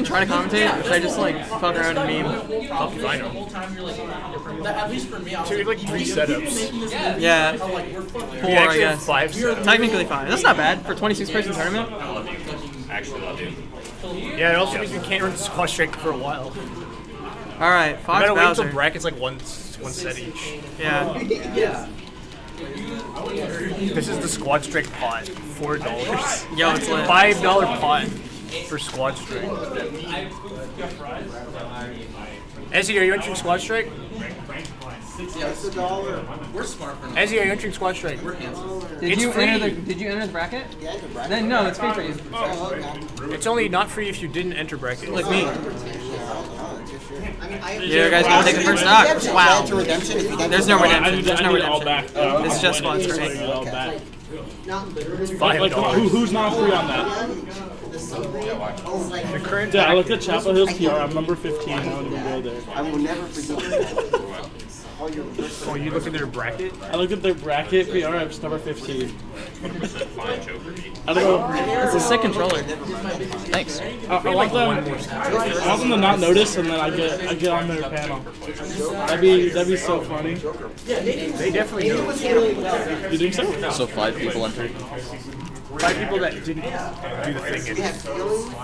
and try to commentate, or should I just like fuck around and meme? Fuck if I know. At least for me, I was So like three setups. Yeah, like, four, You I guess. five setups. Technically five. That's not bad for 26 person tournament. I love you. Actually, love you. Yeah, it also means you can't run squad strike for a while. All right, You Fox gotta wait until brackets like one one set each. Yeah. Yeah. This is the squad strike pot, four dollars. Yo, it's lit. Five dollar pot for squad strike. Ezzy, are you entering squad strike? Yeah, it's a dollar. We're smart for Ezzy, are you entering squad strike? We're handsome. Did It's you free. enter the Did you enter the bracket? Yeah, the bracket. Then no, it's free for you. Oh, okay. It's only not free if you didn't enter bracket. Like me. Oh, just sure. I mean, Yeah, guys gonna take the first knock. Wow. Redemption, redemption, if you don't There's no redemption. There's no need it all redemption. back. Uh, It's just squad strike. need it all back. Not literally. Five dollars. who's not free on that? The Sunday. Like, The current Yeah, I looked at Chapel Hill's PR. I'm number 15. I don't even go there. I will never forget. Oh, you look at their bracket? I looked at their bracket PR. I'm just number 15. Fine Joker. I don't know. It's a sick controller. Thanks. I, I want them. I want them to not notice, and then I get I get on their panel. That'd be that'd be so funny. Yeah, They definitely know. You think so? So five people entered. Five people that didn't do the thing. We have feelings.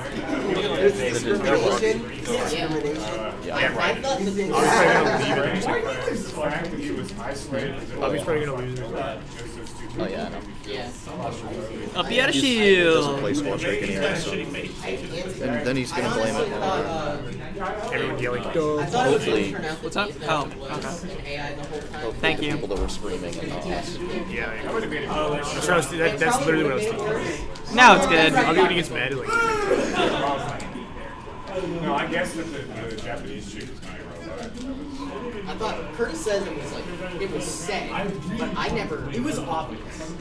There's discrimination. Discrimination. Yeah. Bobby's probably gonna lose. Oh yeah, I know. Up the other Doesn't shield. play squad strike anyway, so. And then he's gonna blame it. Everyone yelling. Hopefully, What's up? Oh, okay. Thank you. people that were screaming and not us. Yeah, yeah. That's, what I was, that, that's literally what I was thinking. Now it's good. Bobby when he gets mad, like, No, I guess that the, the Japanese chick was not a robot. I thought Curtis says it was like it was said, but I never. It was obvious.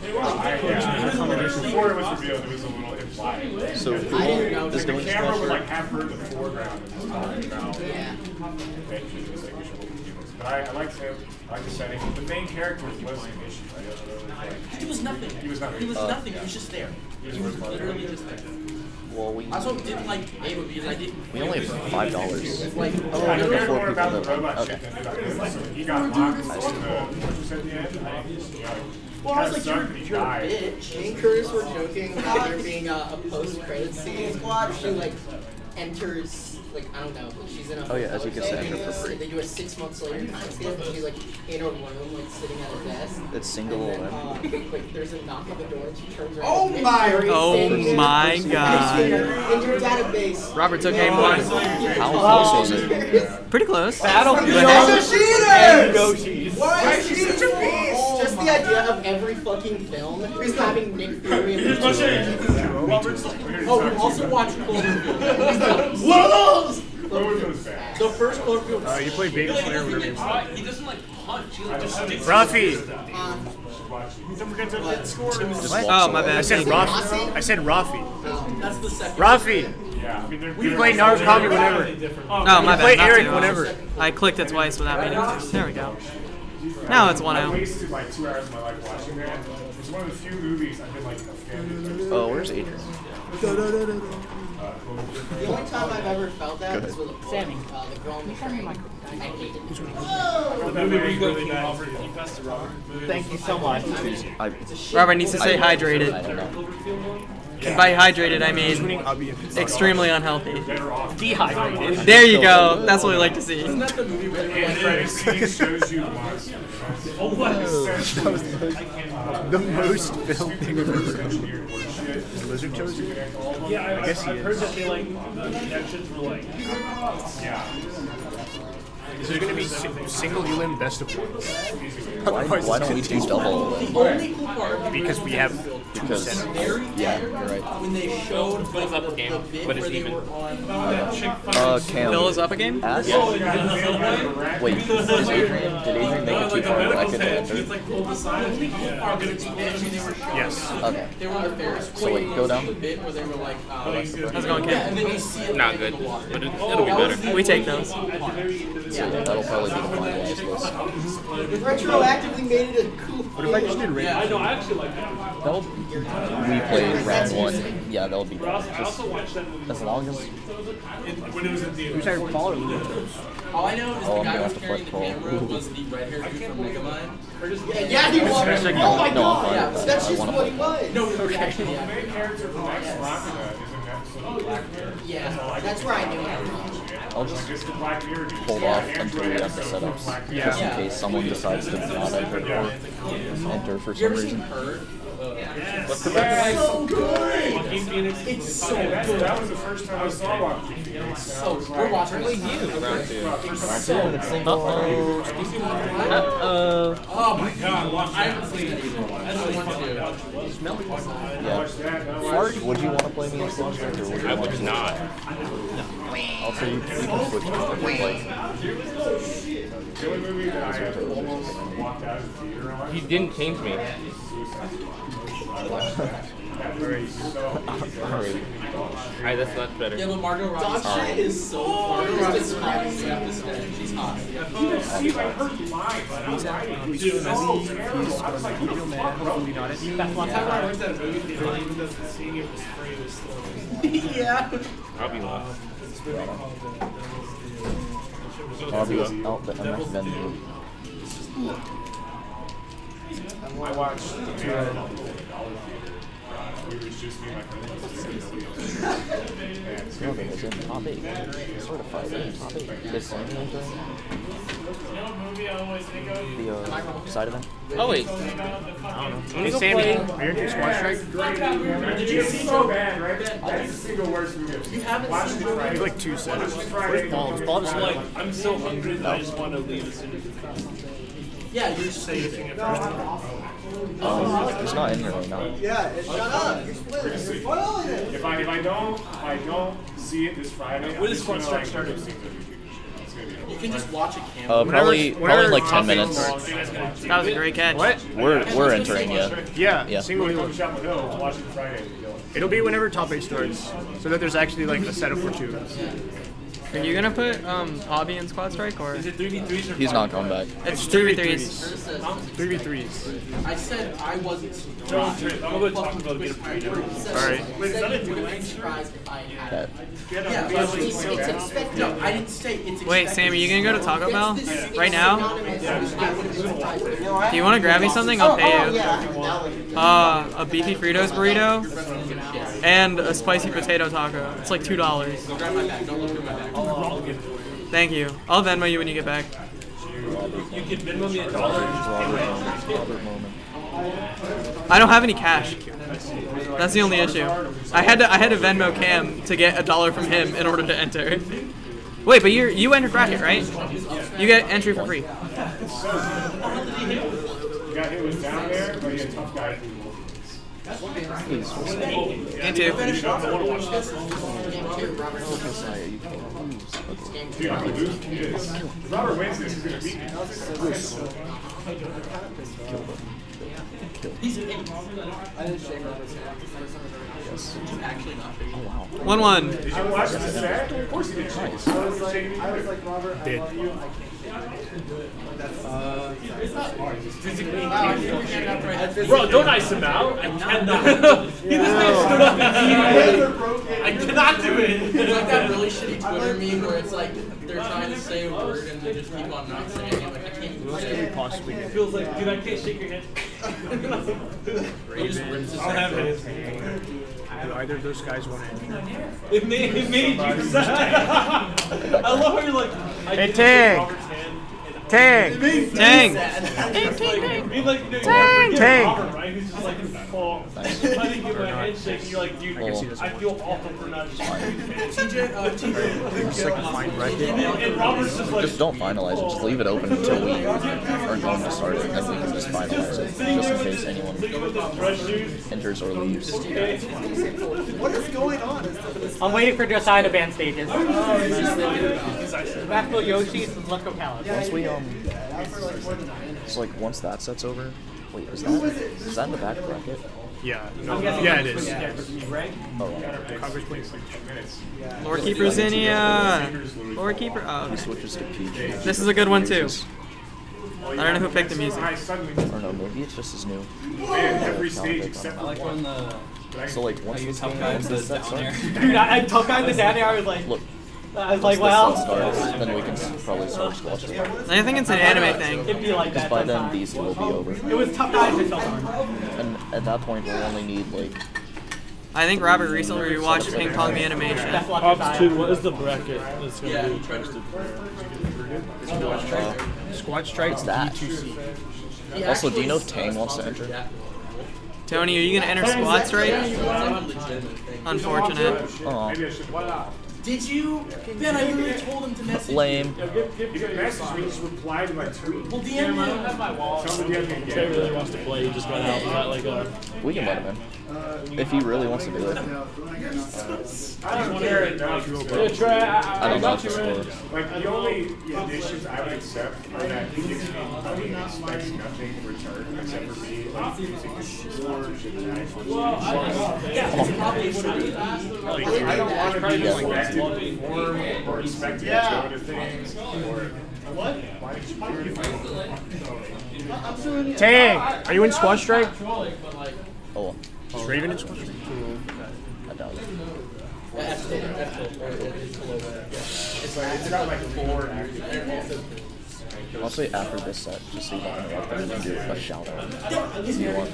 I, yeah, before it was revealed, it was a little implied. So I didn't know. who is The doing camera squad would like strike? have her in the foreground and just talking about Yeah. making distinguishable humans. But I, I liked him. I like the setting. The main character was an issue. I don't know. He was nothing. He was nothing. He was Uh, nothing. He was just there. He was literally just there. Well, we I also didn't like Ava because I didn't. we only have five dollars. Like, Oh, I we cared got four more people about the that robot okay. chick than I. So he got locked on the fortress at the end. I, well, I was like, kinda you're, sucked that he you're a bitch. Me and Curtis were joking about there being a, a post-credit scene where she like enters, like I don't know, she's in a Oh, yeah, as you can say, room, enter for free. They do a six months later time skip, and she's like in a room, like sitting at a desk. It's single And then, then. uh, like, there's a knock on the door, and she turns around. Oh my- Oh my god. In your database. Robert took game one. How close was it? Pretty close. Why is she such a beast? Just the idea of every fucking film is having Nick Fury in the Oh, we also watched Cloverfield. One of those! Cloverfield's. The first Cloverfield. uh, you play Big Player, whatever you want. He doesn't like punch. He like just sticks. Rafi! Oh my bad. I said Thank. Rafi. I said Rafi. That's the second. Rafi! Yeah, I mean, they're, You play Narukami whenever. Oh my Play bad. not Eric to. whenever. I clicked it twice without meaning to. There we go. Now it's one I out. wasted like two hours of my life watching that. It's one of the few movies I've been like a fan of. Oh, where's Adrian? The only time I've ever felt that was with Sammy, uh, the girl on the train. I hated it. Thank you so much. I, Robert needs to stay I hydrated. Don't. And by hydrated, I mean extremely unhealthy. Dehydrated. There you go. That's what we like to see. That's the movie where they're like, It shows you monsters. Oh, The most filthy engineered shit. Is Lizard chosen? Yeah, I, I guess he I've heard is. that they like the connections were like. Yeah. Is there going to be single UM best of ones? Why, why don't we do double? then? only cool part Because we have two Because, setups. yeah, you're right. when they showed Fills up a game, the bit but it's where they even. were on. Uh, Cam. Bill is up a game? Ask. Wait, is Adrian, did Adrian make a two point bracket to enter? Yes. Okay. They were on the Ferris So wait, go down. the bit where they were like, uh, How's it going, yeah, Ken? and then you see it Not like, good, in the water. but it, it'll be better. We take those. So that'll probably be the finalized list. It retroactively made it a cool. What if I just did Raven? I know. I actually like that. That'll, we played round one. Yeah, that'll be But I also, I just also watched that movie. as long as When it was in theaters. Who's our follower? All I know is Oh, the guy gonna who was carrying the flip camera was the red haired dude from Megamind. Yeah, Yeah, he was. Oh my No, god. fine Yeah, with that's just what he was. No, okay. The main character from Ex Machina is in episode Black Yeah, that's where I knew it from. I'll just Like, it's the Black Mirror dude. hold off until we have the Anderson from setups, Black Mirror. just in case someone decides to not enter or enter for some ever seen reason. her? Yeah, So good. Joaquin Phoenix. It's so good. that was the first time I saw Joaquin Phoenix. and I So we're watching this. It's so good. Uh-oh. Uh-oh. Oh my god, I haven't seen it either. I don't want to. Yeah. watch that, and I watched- Would you want to play me as Star Trek, or would you I want would to? not. Also, you, you can switch between, like, The only movie that I have almost walked out of the theater on. He didn't change me. That movie is so alright. Alright, that's much better. Yeah, but Margot Robbie's shit is so oh, funny. It's just hot. You have to say she's hot. See, I heard you but I was writing. We So oh, terrible. I was like, real mad. Hopefully not. It. That's one time I went to that movie theater, even though seeing it was free, it was still. yeah. I'll be lost. Bobby was out the MF Venue. I watched the man on the Dollar Theater. It was just me and my friend. Yeah, it's No, gonna they be was in top eight. Certified in top eight. You guys see anything during the uh, side them. Oh wait. I don't know. Hey Sammy, are you into squad strike? It's so bad, right? That's the single worst movie. You haven't Watch seen it Friday. Like two sets. Watch it Friday. Balls, balls. Like, I'm so hungry that I just want to leave as soon as it's done. Yeah, you're just saying it. Um, it's not in here right now. Yeah, shut up. You're spoiling it. You're spoiling it. If I if I don't if I don't see it this Friday, When I'm is gonna Fun like Strike go starting? see the It's gonna be You can just watch a camera. Uh, probably, probably like 10 minutes. That was a great catch. What? We're, we're entering yet. Yeah, Yeah. single Go wheel. to Chapel Hill, watch it friday it'll be whenever top eight starts, so that there's actually like a setup for two. Are you gonna put um Hobby in Squad Strike or? Is it 3v3s or He's not coming back. It's three v threes. Three v threes. I said I wasn't surprised. No, I'm gonna go to Taco Bell to get a burrito. Alright. He said he would have been if I had. That, Yeah, it's, it's expected. No, I didn't say it's expected. Wait, Sammy, you gonna go to Taco Bell right now? synonymous with I wouldn't be surprised if it Do you want to grab me something? I'll pay you. Uh, a beefy Fritos burrito and a spicy potato taco. It's like two dollars. Grab my bag. Don't look through my bag. Thank you. I'll Venmo you when you get back. You can Venmo me a dollar. Robert moment. Robert moment. I don't have any cash. That's the only issue. I had to I had to Venmo Cam to get a dollar from him in order to enter. Wait, but you you entered bracket, right? You get entry for free. The guy who was down there, but he had tough guy who Please, what's that? Me. Too. Messiah, you can't lose. Okay. Dude, I'm gonna lose this. If Robert wins this, he's gonna beat me. One one. Did you watch the set? Of course he did. I was like, I was like, Did. Bro, don't ice him out. I cannot. he just like stood up and I cannot do It's it. like that really shitty Twitter meme where it's like they're trying to say a word and they just keep on not saying it. Like I can't even say it. Possibly. It feels like, dude, I can't shake your hand. He just rips his I'll have face. it. Do either of those guys want to? It made, it made you sad. I love how you're like, I Hey, didn't Tang. Tang! Dang. It's like, I mean, like, you know, Tang, Tang. Robert, right? He's just oh, I didn't get my handshake. and You're like, dude, Well, I feel awful for not shaking your hand. TJ, uh, TJ. Just like a fine bracket. And Robert's just don't finalize it. Just leave it open until we are going to start it, and then we can just finalize it, just in case anyone with his dress shoes. enters or leaves. I'm waiting for Josiah to ban stages. Let's go Yoshi's. Let's Palace. Once we um, so like once that set's over, wait, is that is that in the back bracket? Yeah. No. Yeah, it is. Oh, wow. Congress points. Lord Keeper Zinnia. Lord Keeper. Oh, he switches to Peach. this is a good one too. I don't know who picked the music. I suddenly Or no, maybe it's just as new. man every stage except I for don't one. So like once this game once this set starts, Dude, I, I took out the down there. I was like, look, I was like, this set well, starts, then we can probably start squash. I think it's an anime thing. it'd be like Because that. by then sometimes. these two will be over, It was tough guys that felt hard. and at that point we'll only need like I think Robert recently rewatched Ping Pong the animation. That's left Ops two. What is the bracket that's gonna be posted? uh, Squad strike. what's that? Also, do you know if Tang wants to enter? Tony, are you gonna enter squad strike? Unfortunate. Oh, Maybe I should. What? Did you? Ben, I literally told him to message. lame. You can message me, just reply to my tweet. Well, DM me. Tell me you have me Jay again. really wants to play. He just got out. Is that like a? We can let him in if he really wants to do it. I don't care enough. Yeah, try. I, I, I don't know got if you, the man. score. Like the only conditions I would accept are that he gives me money and expects nothing in return except for me like using his sponsorship and actually. Like, I don't want to be expected to perform or expected to go to things or. What? Why did you do it? Tang, are you in squad strike? Oh, Is Raven in squad strike? I doubt it. It's like it's like four active. Honestly, after this set, just so you don't interrupt them and do a shout out. You want?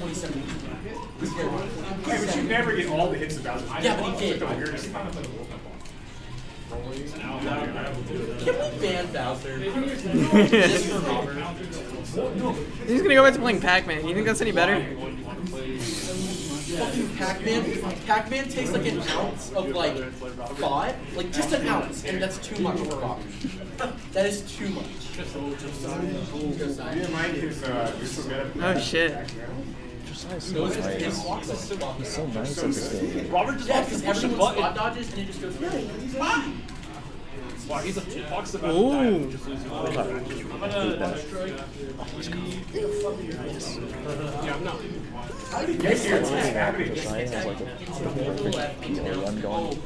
Yeah, but you never get all the hits about it. Yeah, but he It's did. Can we ban Bowser? He's gonna go back to playing Pac-Man. You think that's any better? Fucking Pac-Man. Pac-Man takes like an ounce of like thought, like just an ounce, and that's too much for Robert. That is too much. I didn't mind his uh, his submit Oh shit. Josiah's so nice. He's so nice at this game. Robert just Yeah, wants to because push a everyone button. spot dodges and it just goes, yeah, he's fine. Wow, he's a he talks about Ooh. the time, just losing all the time. Hate that. Yeah, no. Josiah has like a perfect PO run going.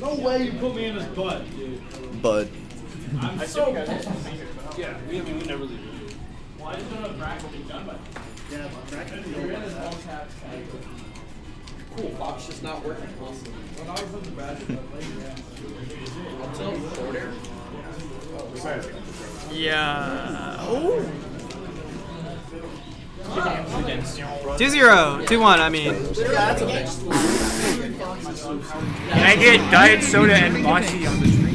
No way you put me in his butt, dude. But I still Yeah, we, I mean, we never leave. Cool, Fox just not working. Awesome. Until quarter. Yeah. Oh. Two zero, two one. I mean, Yeah, that's okay. Can I get diet soda and mochi on the stream?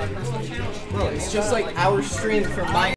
Bro, it's just like our stream from my